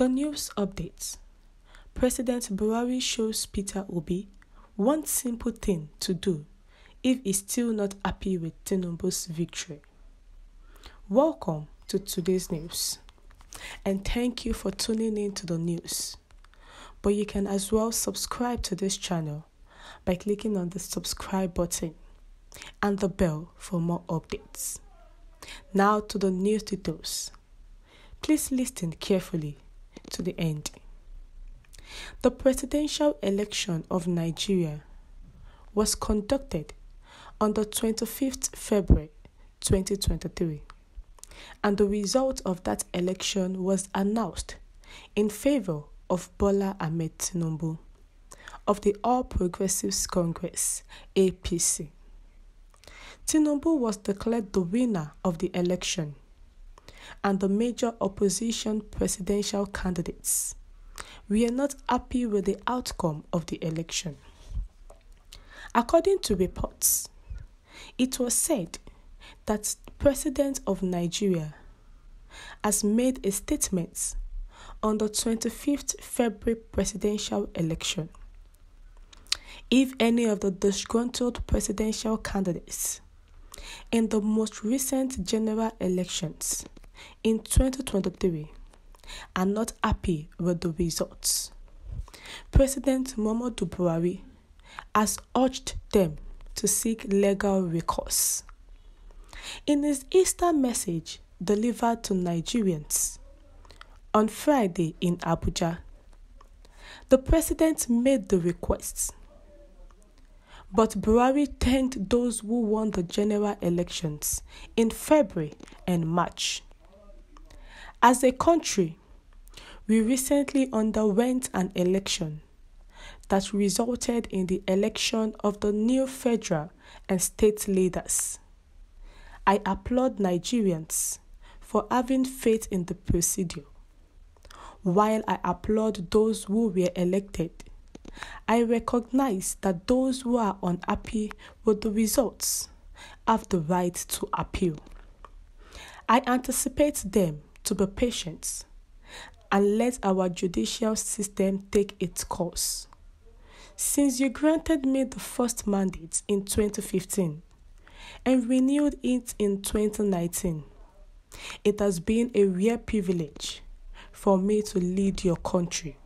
The news updates President Buhari shows Peter Obi one simple thing to do if he's still not happy with Tinubu's victory. Welcome to today's news and thank you for tuning in to the news. But you can as well subscribe to this channel by clicking on the subscribe button and the bell for more updates. Now to the news details. Please listen carefully to the end. The presidential election of Nigeria was conducted on the 25th February 2023 and the result of that election was announced in favor of Bola Ahmed Tinubu of the All Progressives Congress APC. Tinubu was declared the winner of the election and the major opposition presidential candidates We are not happy with the outcome of the election. According to reports, it was said that the President of Nigeria has made a statement on the 25th February presidential election. If any of the disgruntled presidential candidates in the most recent general elections in 2023 are not happy with the results. President Muhammadu Buhari has urged them to seek legal recourse. In his Easter message delivered to Nigerians on Friday in Abuja, the president made the request. But Buhari thanked those who won the general elections in February and March. As a country, we recently underwent an election that resulted in the election of the new federal and state leaders. I applaud Nigerians for having faith in the procedure. While I applaud those who were elected, I recognize that those who are unhappy with the results have the right to appeal. I anticipate them to be patient and let our judicial system take its course. Since you granted me the first mandate in 2015 and renewed it in 2019, it has been a rare privilege for me to lead your country,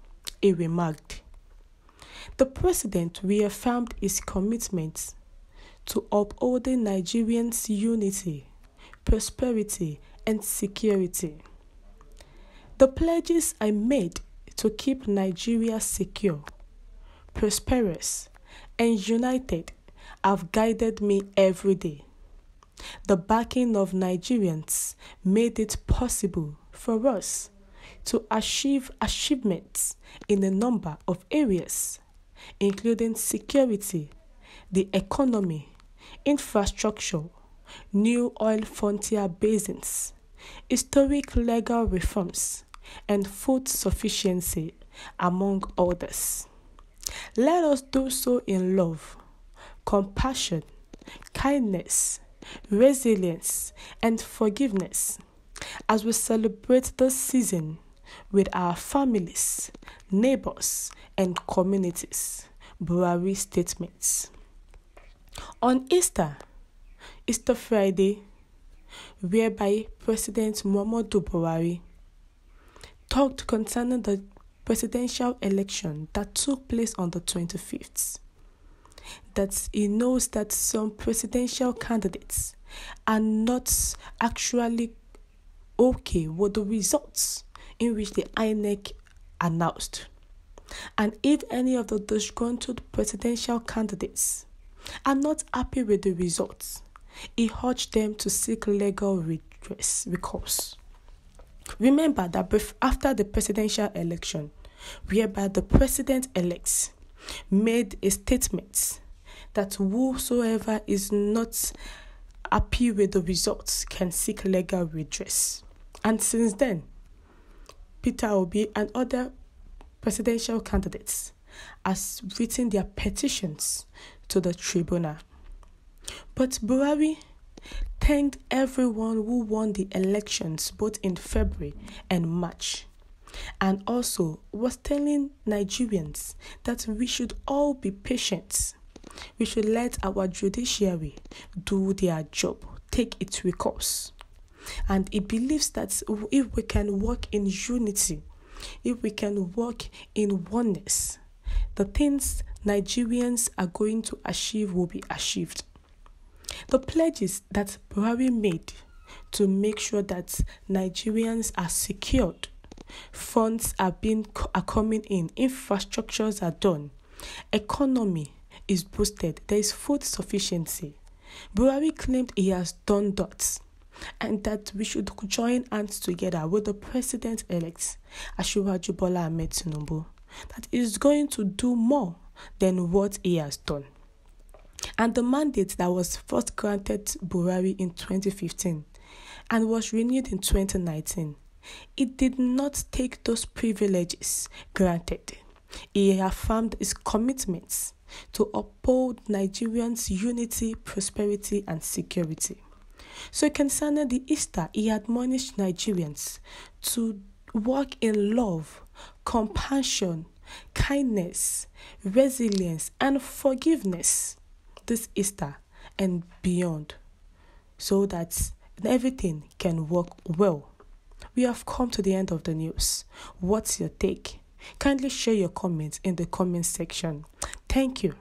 he remarked. The president reaffirmed his commitment to upholding Nigerians' unity, prosperity, and security. The pledges I made to keep Nigeria secure, prosperous, and united have guided me every day. The backing of Nigerians made it possible for us to achieve achievements in a number of areas, including security, the economy, infrastructure, new oil frontier basins, historic legal reforms, and food sufficiency, among others. Let us do so in love, compassion, kindness, resilience, and forgiveness as we celebrate this season with our families, neighbors, and communities. Buhari statements. On Easter, Easter Friday, whereby President Muhammadu Buhari talked concerning the presidential election that took place on the 25th. That he knows that some presidential candidates are not actually okay with the results in which the INEC announced. And if any of the disgruntled presidential candidates are not happy with the results, he urged them to seek legal redress recourse. Remember that after the presidential election, whereby the president elect made a statement that whosoever is not happy with the results can seek legal redress. And since then, Peter Obi and other presidential candidates has written their petitions to the tribunal. But Buhari thanked everyone who won the elections both in February and March and also was telling Nigerians that we should all be patient. We should let our judiciary do their job, take its course. And he believes that if we can work in unity, if we can work in oneness, the things Nigerians are going to achieve will be achieved. The pledges that Buhari made to make sure that Nigerians are secured, funds are being are coming in, infrastructures are done, economy is boosted, there is food sufficiency. Buhari claimed he has done that and that we should join hands together with the president-elect Asiwaju Bola Ahmed Tinubu that is going to do more than what he has done. And the mandate that was first granted Buhari in 2015 and was renewed in 2019, it did not take those privileges granted. He affirmed his commitments to uphold Nigerians' unity, prosperity, and security. So, concerning the Easter, he admonished Nigerians to walk in love, compassion, kindness, resilience, and forgiveness this Easter and beyond so that everything can work well. We have come to the end of the news. What's your take? Kindly share your comments in the comment section. Thank you.